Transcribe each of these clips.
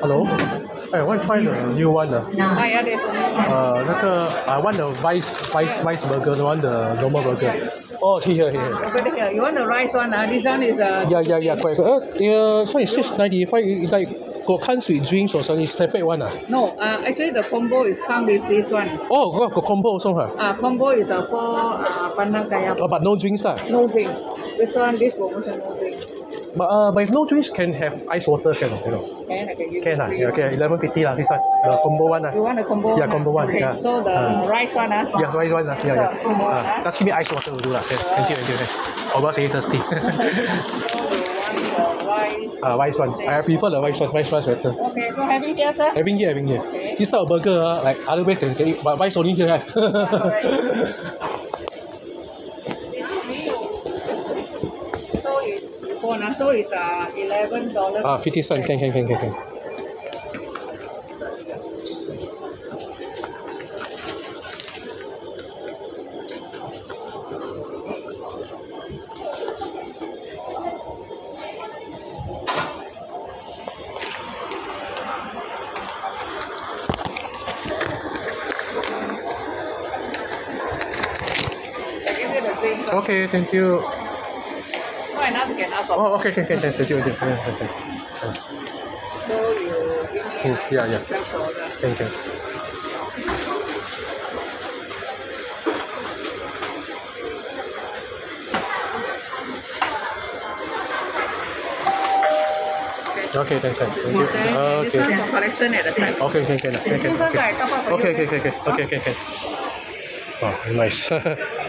Hello. I want to try the new one. Uh, ah, uh, 那个 I want the rice rice rice burger, the one the normal burger. Oh, here, here. here. Ah, here. You want the rice one? Uh, this one is. Uh, yeah, yeah, yeah, Quite, correct. Uh, yeah, so it's six ninety five. It's like got comes with drinks or something separate one. Uh? No, uh, actually the combo is come with this one. Oh, got, got combo also. Huh? Uh, combo is uh, for uh, pandan kaya. Oh, but no drinks. Uh? No drinks. This one, this promotion, no drinks. But, uh, but if no drinks, can have ice water, can you know? Can I can give Can ah, yeah, one. okay, eleven fifty lah. This one, the combo one lah. You want the combo? Yeah, combo one, Okay. yeah. So the Uh. rice one, uh, Yeah, rice one lah. Yeah, yeah. Combo, Uh, ah. just give me ice water will do lah. Okay. Thank you, thank you. Thank you. Or else I thirsty. Rice. uh, rice one. I prefer the rice one. Rice one is better. Okay, so having here, sir. Having here, having here. Okay. This type of burger, uh, like other place can get it, but rice only here. So so it's uh eleven dollars. ah, fifty cent. Can, can, can, can, can. Okay, thank you. Enough can ask. Oh, okay, okay, okay. Thanks, thank you, thank you. Thanks, thanks. So you give me yeah, yeah. Thank you. Okay, thanks, thanks. Thank you. Okay. This one Okay. for collection at the time. Okay, okay, okay, okay, okay, okay. I top up for Okay, okay, okay, okay, okay, okay, okay. Oh, nice.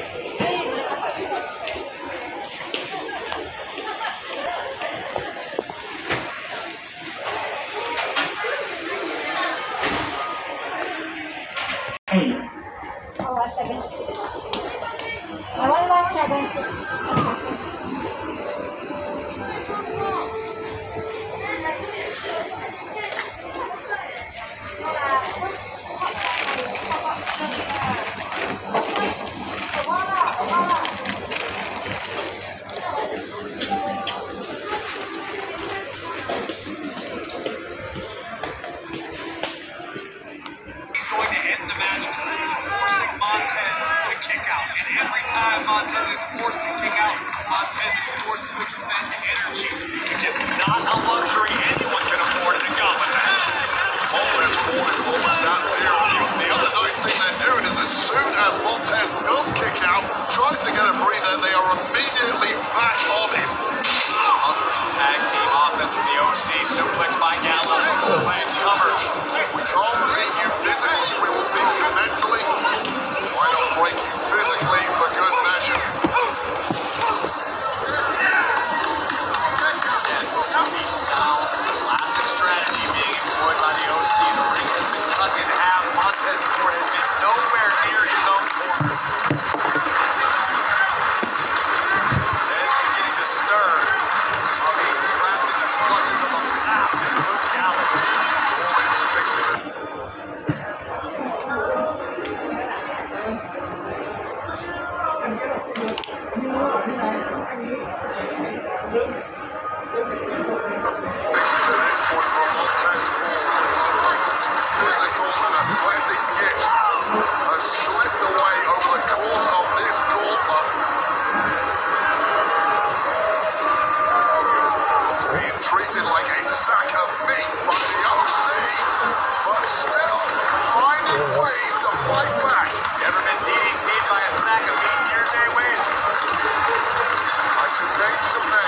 some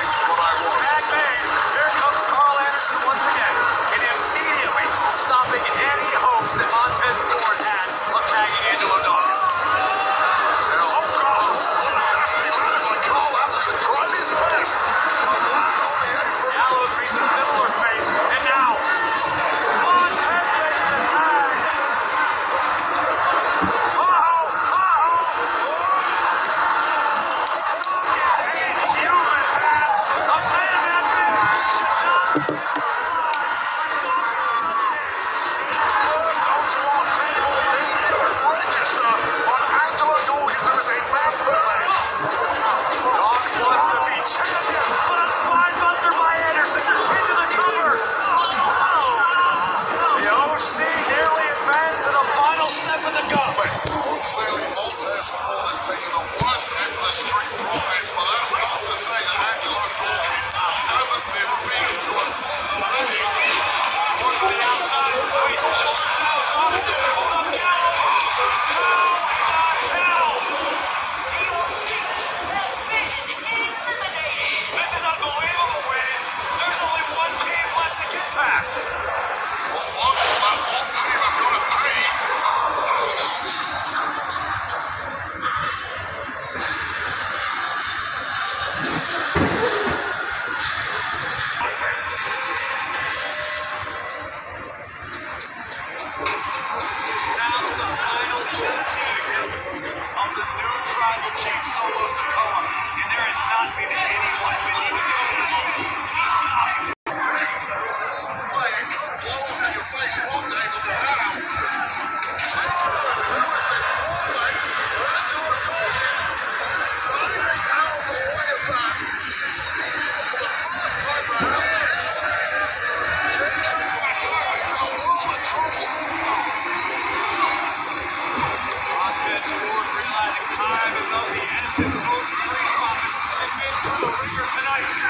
tonight.